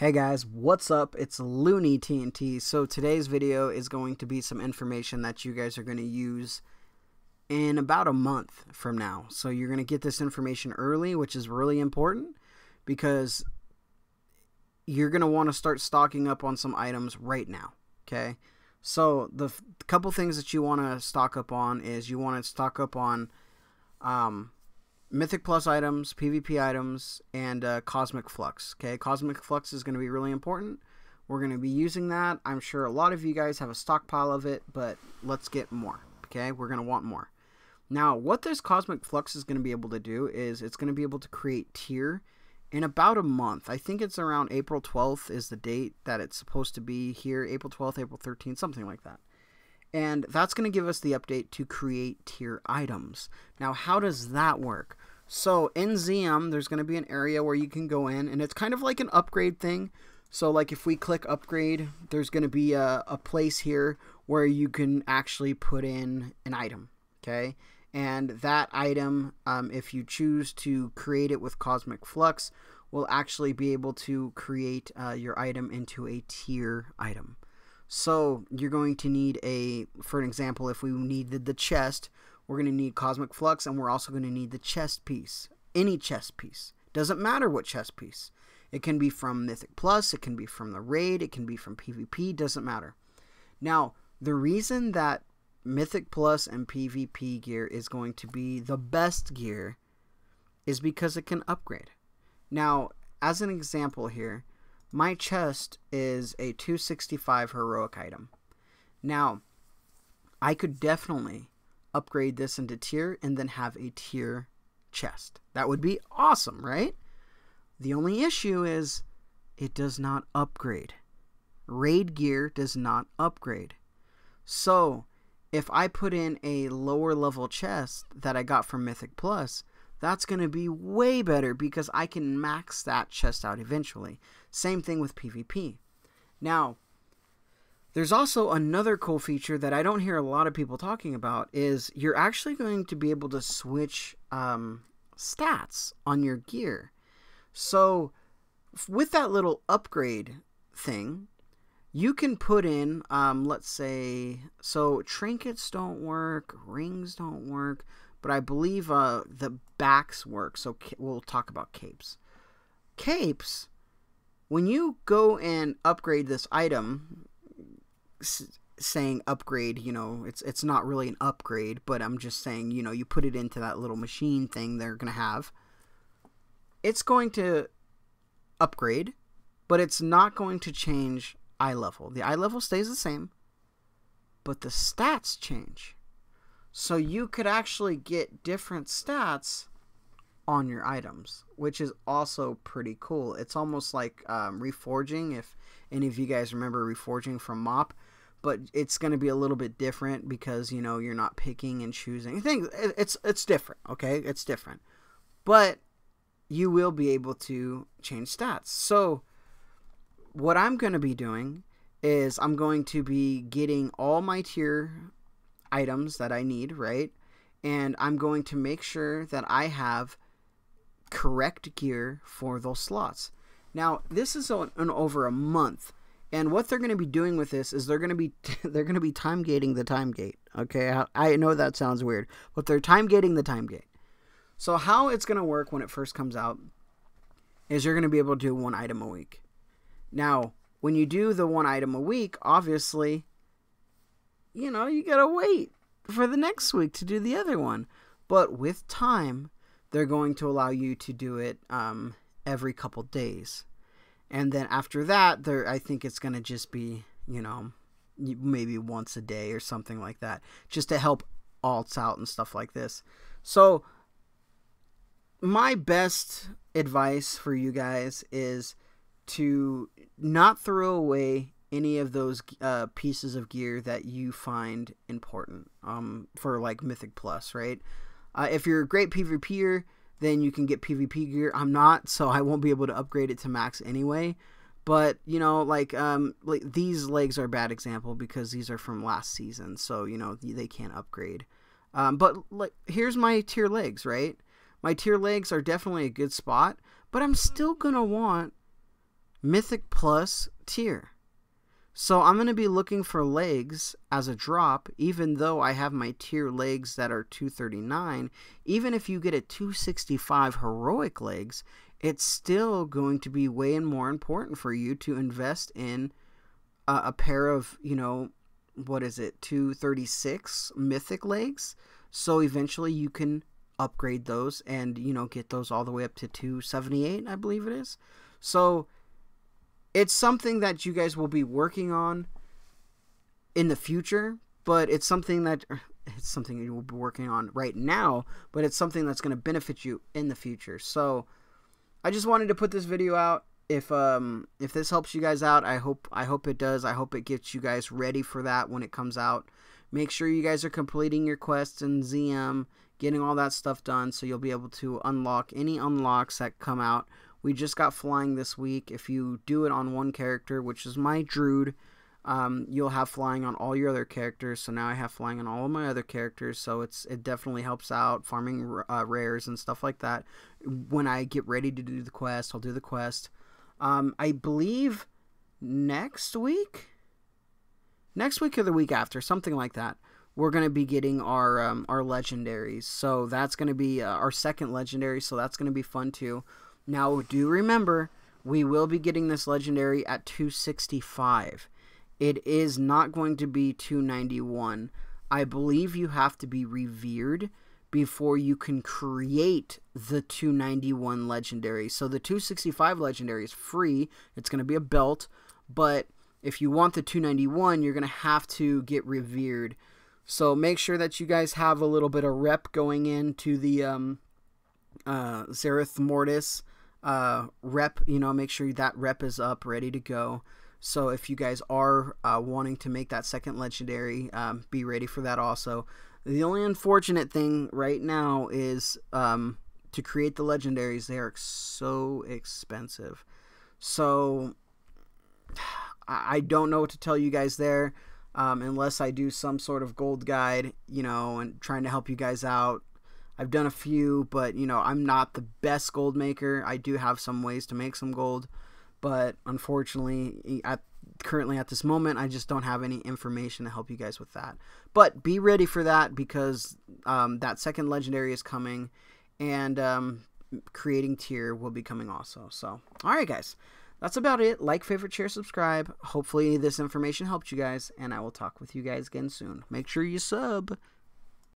Hey guys, what's up? It's Looney TNT. So today's video is going to be some information that you guys are going to use in about a month from now. So you're going to get this information early, which is really important because you're going to want to start stocking up on some items right now, okay? So the couple things that you want to stock up on is you want to stock up on um, Mythic Plus items, PvP items, and uh, Cosmic Flux. Okay, Cosmic Flux is going to be really important. We're going to be using that. I'm sure a lot of you guys have a stockpile of it, but let's get more. Okay, we're going to want more. Now, what this Cosmic Flux is going to be able to do is it's going to be able to create tier in about a month. I think it's around April 12th is the date that it's supposed to be here. April 12th, April 13th, something like that. And that's going to give us the update to create tier items. Now, how does that work? So in ZM, there's going to be an area where you can go in, and it's kind of like an upgrade thing. So like if we click upgrade, there's going to be a, a place here where you can actually put in an item, okay? And that item, um, if you choose to create it with Cosmic Flux, will actually be able to create uh, your item into a tier item. So you're going to need a, for an example, if we needed the chest, we're going to need Cosmic Flux, and we're also going to need the chest piece. Any chest piece. Doesn't matter what chest piece. It can be from Mythic Plus, it can be from the raid, it can be from PvP, doesn't matter. Now, the reason that Mythic Plus and PvP gear is going to be the best gear is because it can upgrade. Now, as an example here, my chest is a 265 heroic item. Now, I could definitely upgrade this into tier and then have a tier chest. That would be awesome, right? The only issue is it does not upgrade. Raid gear does not upgrade. So, if I put in a lower level chest that I got from Mythic Plus, that's going to be way better because I can max that chest out eventually. Same thing with PvP. Now, there's also another cool feature that I don't hear a lot of people talking about is you're actually going to be able to switch um, stats on your gear. So with that little upgrade thing, you can put in, um, let's say, so trinkets don't work, rings don't work, but I believe uh, the backs work. So we'll talk about capes. Capes, when you go and upgrade this item, saying upgrade, you know, it's it's not really an upgrade, but I'm just saying, you know, you put it into that little machine thing they're going to have. It's going to upgrade, but it's not going to change eye level. The eye level stays the same, but the stats change. So you could actually get different stats on your items, which is also pretty cool. It's almost like um, reforging. If any of you guys remember reforging from MOP, but it's going to be a little bit different because you know you're not picking and choosing. I think it's it's different. Okay, it's different, but you will be able to change stats. So what I'm going to be doing is I'm going to be getting all my tier items that I need, right? And I'm going to make sure that I have correct gear for those slots. Now, this is an, over a month. And what they're going to be doing with this is they're going to be they're going to be time gating the time gate. Okay, I, know that sounds weird, but they're time gating the time gate. So how it's going to work when it first comes out is you're going to be able to do one item a week. Now, when you do the one item a week, obviously, you know, you got to wait for the next week to do the other one. But with time, they're going to allow you to do it um, every couple days and then after that there i think it's going to just be you know maybe once a day or something like that just to help alts out and stuff like this. So my best advice for you guys is to not throw away any of those uh, pieces of gear that you find important um, for like mythic plus right? Uh, if you're a great pvper then you can get PvP gear. I'm not, so I won't be able to upgrade it to max anyway. But you know, like um, like these legs are a bad example because these are from last season, so you know they can't upgrade. Um, but like here's my tier legs, right? My tier legs are definitely a good spot, but I'm still gonna want Mythic Plus tier. So I'm going to be looking for legs as a drop, even though I have my tier legs that are 239. Even if you get a 265 heroic legs, it's still going to be way and more important for you to invest in a, a pair of, you know, what is it, 236 mythic legs. So eventually you can upgrade those and, you know, get those all the way up to 278, I believe it is. So it's something that you guys will be working on in the future, but it's something that it's something you will be working on right now, but it's something that's going to benefit you in the future. So I just wanted to put this video out. If um if this helps you guys out, I hope I hope it does. I hope it gets you guys ready for that when it comes out. Make sure you guys are completing your quests in ZM, getting all that stuff done so you'll be able to unlock any unlocks that come out we just got flying this week. If you do it on one character, which is my Druid, um, you'll have flying on all your other characters. So now I have flying on all of my other characters. So it's it definitely helps out farming uh, rares and stuff like that. When I get ready to do the quest, I'll do the quest. Um, I believe next week, next week or the week after, something like that. We're gonna be getting our um, our legendaries, so that's gonna be uh, our second legendary. So that's gonna be fun too. Now, do remember, we will be getting this legendary at 265. It is not going to be 291. I believe you have to be revered before you can create the 291 legendary. So the 265 legendary is free. It's going to be a belt, but if you want the 291, you're going to have to get revered. So make sure that you guys have a little bit of rep going into the um, uh, Zereth Mortis uh, rep. You know, make sure that rep is up, ready to go. So if you guys are uh, wanting to make that second legendary, um, be ready for that also. The only unfortunate thing right now is um, to create the legendaries, they are so expensive. So I don't know what to tell you guys there. Um, unless I do some sort of gold guide, you know, and trying to help you guys out. I've done a few, but you know, I'm not the best gold maker. I do have some ways to make some gold, but unfortunately, at currently at this moment, I just don't have any information to help you guys with that. But be ready for that because um, that second legendary is coming, and um, creating tier will be coming also. So, all right, guys. That's about it. Like, favorite, share, subscribe. Hopefully, this information helped you guys, and I will talk with you guys again soon. Make sure you sub.